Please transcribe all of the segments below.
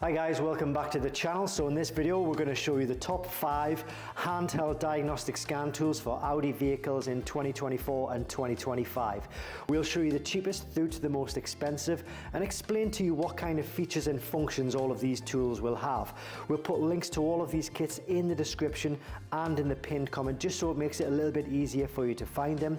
Hi guys, welcome back to the channel. So in this video, we're to show you the top five handheld diagnostic scan tools for Audi vehicles in 2024 and 2025. We'll show you the cheapest through to the most expensive and explain to you what kind of features and functions all of these tools will have. We'll put links to all of these kits in the description and in the pinned comment just so it makes it a little bit easier for you to find them.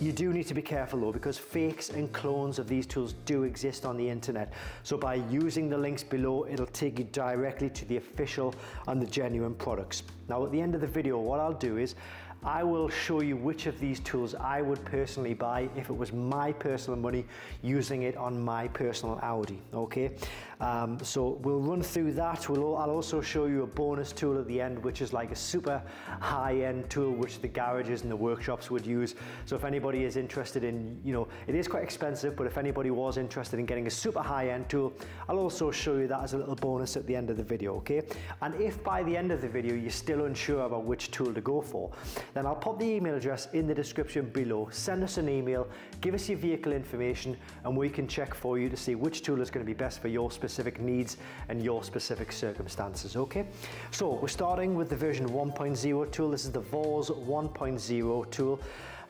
You do need to be careful though because fakes and clones of these tools do exist on the internet. So by using the links below, it'll take you directly to the official and the genuine products. Now at the end of the video, what I'll do is I will show you which of these tools I would personally buy if it was my personal money using it on my personal Audi, okay? Um, so we'll run through that. We'll, I'll also show you a bonus tool at the end, which is like a super high-end tool which the garages and the workshops would use. So if anybody is interested in, you know, it is quite expensive, but if anybody was interested in getting a super high-end tool, I'll also show you that as a little bonus at the end of the video, okay? And if by the end of the video you're still unsure about which tool to go for, then I'll pop the email address in the description below. Send us an email, give us your vehicle information, and we can check for you to see which tool is going to be best for your specific needs and your specific circumstances, okay? So we're starting with the version 1.0 tool. This is the VAWS 1.0 tool.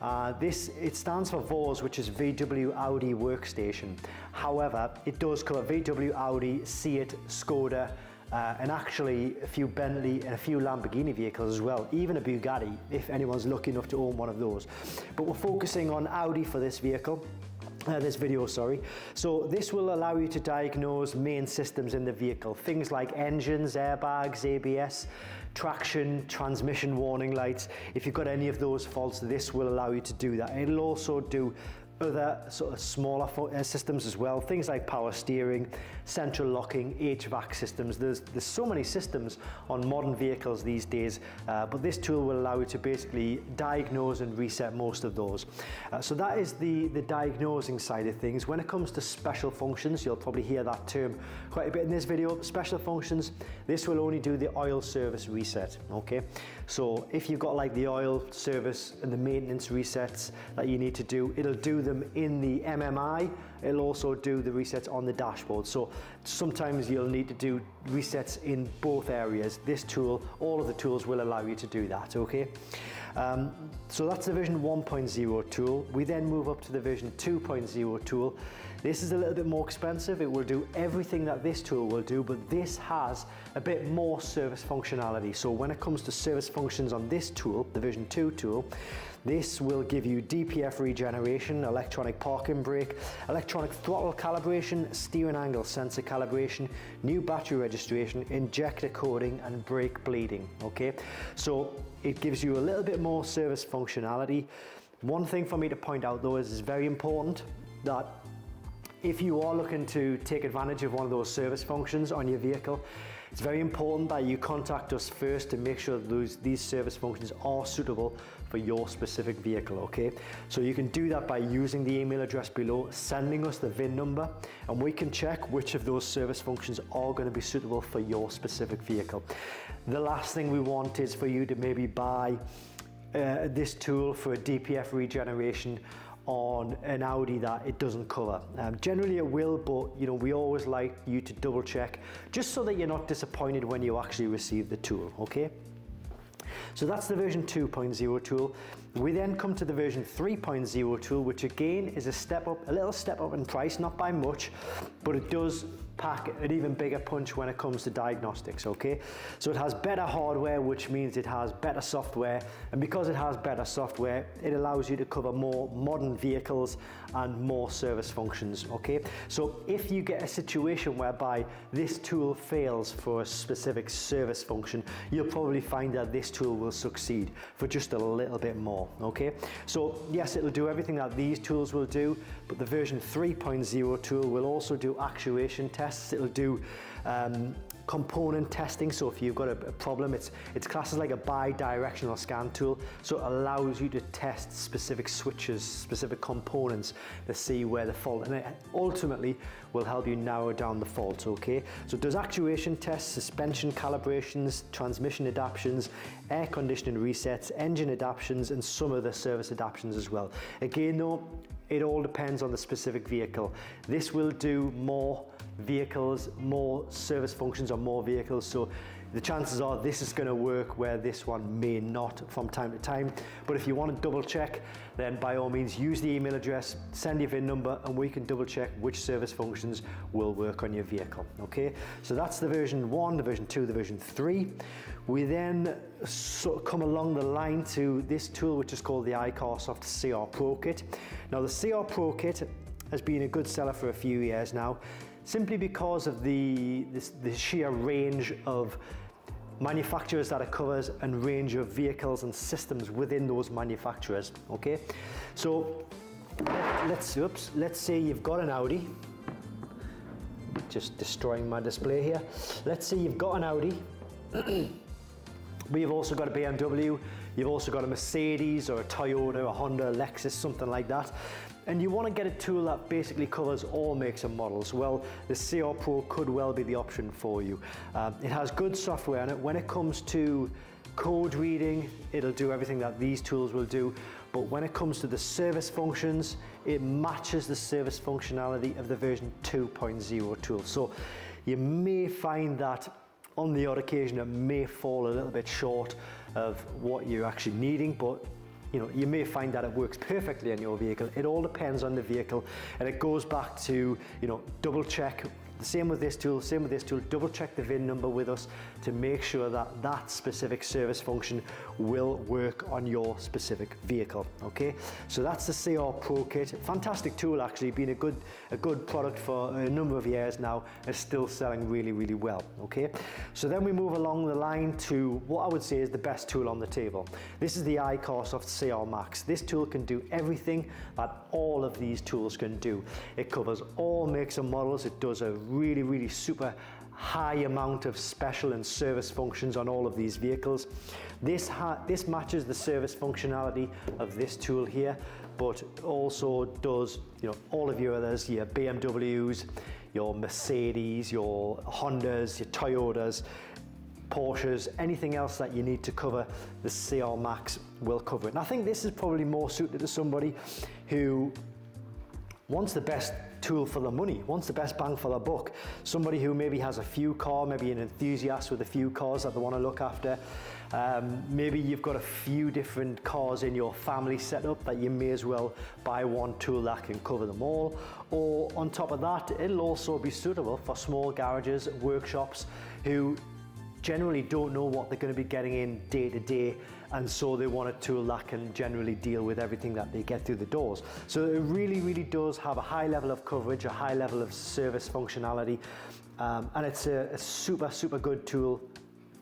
Uh, this, it stands for VAWS, which is VW Audi Workstation. However, it does cover VW Audi, Seat, Skoda, uh, and actually a few Bentley and a few Lamborghini vehicles as well, even a Bugatti if anyone's lucky enough to own one of those. But we're focusing on Audi for this vehicle. Uh, this video, sorry. So this will allow you to diagnose main systems in the vehicle. Things like engines, airbags, ABS, traction, transmission warning lights. If you've got any of those faults, this will allow you to do that. It'll also do other sort of smaller uh, systems as well, things like power steering, central locking, HVAC systems. There's, there's so many systems on modern vehicles these days, uh, but this tool will allow you to basically diagnose and reset most of those. Uh, so that is the, the diagnosing side of things. When it comes to special functions, you'll probably hear that term quite a bit in this video. Special functions, this will only do the oil service reset, okay? So if you've got like the oil service and the maintenance resets that you need to do, it'll do them in the MMI, it'll also do the resets on the dashboard. So sometimes you'll need to do resets in both areas. This tool, all of the tools will allow you to do that, okay? Um, so that's the version 1.0 tool. We then move up to the version 2.0 tool. This is a little bit more expensive. It will do everything that this tool will do, but this has a bit more service functionality. So when it comes to service functions on this tool, the version 2 tool, this will give you DPF regeneration, electronic parking brake, electronic throttle calibration, steering angle sensor calibration, new battery registration, injector coding, and brake bleeding, okay? So it gives you a little bit more service functionality. One thing for me to point out though is it's very important that if you are looking to take advantage of one of those service functions on your vehicle, it's very important that you contact us first to make sure those, these service functions are suitable for your specific vehicle, okay? So you can do that by using the email address below, sending us the VIN number, and we can check which of those service functions are gonna be suitable for your specific vehicle. The last thing we want is for you to maybe buy uh, this tool for DPF regeneration on an Audi that it doesn't cover. Um, generally it will, but you know we always like you to double check just so that you're not disappointed when you actually receive the tool, okay? So that's the version 2.0 tool. We then come to the version 3.0 tool, which again is a step up, a little step up in price, not by much, but it does pack an even bigger punch when it comes to diagnostics, okay? So it has better hardware, which means it has better software, and because it has better software, it allows you to cover more modern vehicles and more service functions, okay? So if you get a situation whereby this tool fails for a specific service function, you'll probably find that this tool will succeed for just a little bit more, okay? So yes, it'll do everything that these tools will do, but the version 3.0 tool will also do actuation tests tests. It'll do um, component testing. So if you've got a, a, problem, it's, it's classed as like a bi-directional scan tool. So it allows you to test specific switches, specific components to see where the fault, and it ultimately will help you narrow down the fault, okay? So it does actuation tests, suspension calibrations, transmission adaptations, air conditioning resets, engine adaptations, and some of the service adaptations as well. Again though, it all depends on the specific vehicle. This will do more vehicles, more service functions on more vehicles. So the chances are this is going to work where this one may not from time to time. But if you want to double check, then by all means use the email address, send your VIN number, and we can double check which service functions will work on your vehicle. Okay, so that's the version one, the version two, the version three. We then sort of come along the line to this tool, which is called the iCarSoft CR Pro Kit. Now the CR Pro Kit has been a good seller for a few years now simply because of the, this, the sheer range of manufacturers that it covers and range of vehicles and systems within those manufacturers, okay? So let's, oops, let's say you've got an Audi, just destroying my display here. Let's say you've got an Audi, but you've also got a BMW, you've also got a Mercedes or a Toyota, a Honda, a Lexus, something like that and you want to get a tool that basically covers all makes and models, well, the CR Pro could well be the option for you. Um, it has good software in it. When it comes to code reading, it'll do everything that these tools will do. But when it comes to the service functions, it matches the service functionality of the version 2.0 tool. So you may find that on the odd occasion it may fall a little bit short of what you're actually needing, but you know, you may find that it works perfectly on your vehicle. It all depends on the vehicle and it goes back to, you know, double check the same with this tool, same with this tool, double check the VIN number with us to make sure that that specific service function will work on your specific vehicle, okay? So that's the CR Pro Kit. Fantastic tool actually, been a good, a good product for a number of years now and still selling really, really well, okay? So then we move along the line to what I would say is the best tool on the table. This is the iCarSoft CR Max. This tool can do everything that all of these tools can do. It covers all makes and models. It does a really, really super high amount of special and service functions on all of these vehicles. This, this matches the service functionality of this tool here, but also does you know, all of your others, your BMWs, your Mercedes, your Hondas, your Toyotas, Porsches, anything else that you need to cover, the CR Max will cover it. And I think this is probably more suited to somebody who wants the best tool for the money, wants the best bang for the buck. Somebody who maybe has a few car, maybe an enthusiast with a few cars that they want to look after. Um, maybe you've got a few different cars in your family setup that you may as well buy one tool that can cover them all. Or on top of that, it'll also be suitable for small garages, workshops who generally don't know what they're going to be getting in day to day and so they want a tool that can generally deal with everything that they get through the doors. So it really, really does have a high level of coverage, a high level of service functionality, um, and it's a, a super, super good tool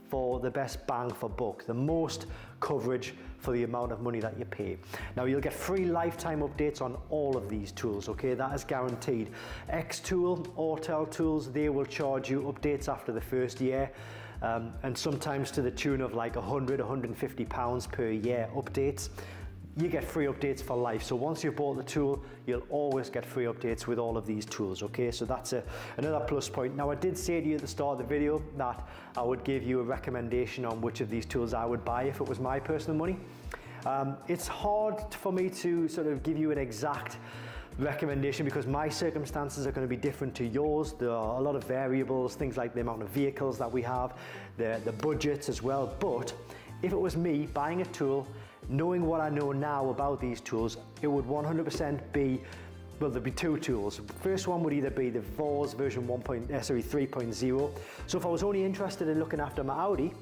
for the best bang for buck, the most coverage for the amount of money that you pay. Now you'll get free lifetime updates on all of these tools, okay? That is guaranteed. Xtool, Autel tools, they will charge you updates after the first year um, and sometimes to the tune of like 100, 150 pounds per year updates. You get free updates for life. So once you've bought the tool, you'll always get free updates with all of these tools, okay? So that's a, another plus point. Now I did say to you at the start of the video that I would give you a recommendation on which of these tools I would buy if it was my personal money. Um, it's hard for me to sort of give you an exact recommendation because my circumstances are going to be different to yours. There are a lot of variables, things like the amount of vehicles that we have, the, the budgets as well. But if it was me buying a tool, knowing what I know now about these tools, it would 100% be well, there'd be two tools. First one would either be the VAWS version 1. Uh, sorry, 3.0. So if I was only interested in looking after my Audi,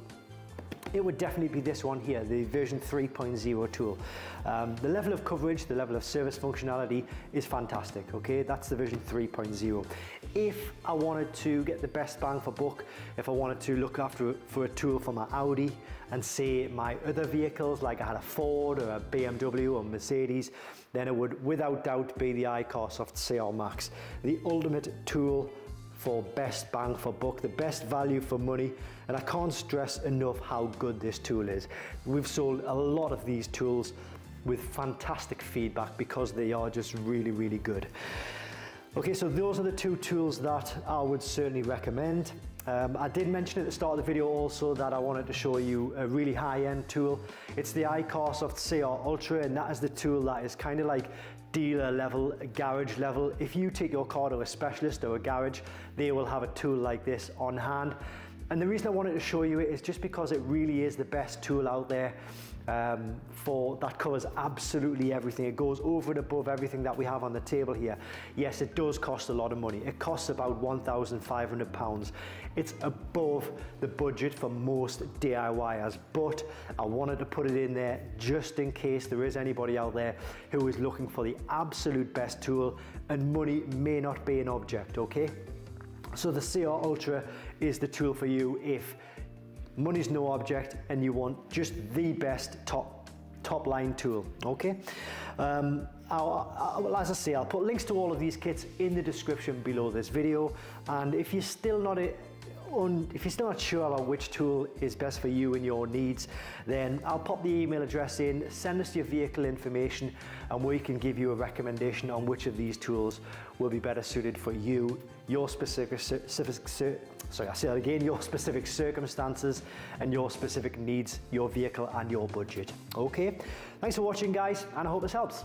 it would definitely be this one here, the version 3.0 tool. Um, the level of coverage, the level of service functionality is fantastic, okay? That's the version 3.0. If I wanted to get the best bang for buck, if I wanted to look after for a tool for my Audi and say my other vehicles, like I had a Ford or a BMW or Mercedes, then it would without doubt be the iCarSoft CR Max, the ultimate tool for best bang for buck, the best value for money, and I can't stress enough how good this tool is. We've sold a lot of these tools with fantastic feedback because they are just really, really good. Okay, so those are the two tools that I would certainly recommend. Um, I did mention at the start of the video also that I wanted to show you a really high-end tool. It's the iCarSoft CR Ultra and that is the tool that is kind of like dealer level, garage level. If you take your car to a specialist or a garage, they will have a tool like this on hand. And the reason I wanted to show you it is just because it really is the best tool out there um, for that covers absolutely everything. It goes over and above everything that we have on the table here. Yes, it does cost a lot of money. It costs about £1,500. It's above the budget for most DIYers, but I wanted to put it in there just in case there is anybody out there who is looking for the absolute best tool and money may not be an object, okay? So the CR Ultra is the tool for you if money's no object and you want just the best top top line tool okay? Um, I'll, I'll, as I say I'll put links to all of these kits in the description below this video. And if you're still not if you're still not sure about which tool is best for you and your needs, then I'll pop the email address in, send us your vehicle information, and we can give you a recommendation on which of these tools will be better suited for you, your specific, specific sorry, I say that again, your specific circumstances and your specific needs, your vehicle and your budget. Okay, thanks for watching guys, and I hope this helps.